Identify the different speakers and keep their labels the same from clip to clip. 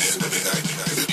Speaker 1: the
Speaker 2: night.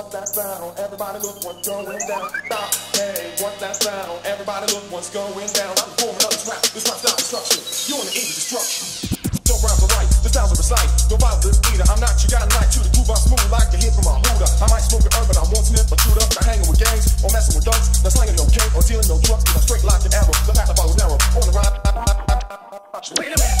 Speaker 2: What's that sound? Everybody look what's going down. Stop. Hey, what's that sound? Everybody look what's going down. I'm performing another trap. This rap's not destruction. You're in the age of destruction. Don't rhymes are right. The styles are recite. Don't bother this either. I'm not. You got a night to the groove. I'm smooth like the hit from a hooter. I might smoke an but I won't sniff or shoot up. Not hanging with gangs or messing with dunks. Not slinging no cake or dealing no drugs. Cause I'm straight like an arrow. The path I follow narrow. On the ride. Wait a minute.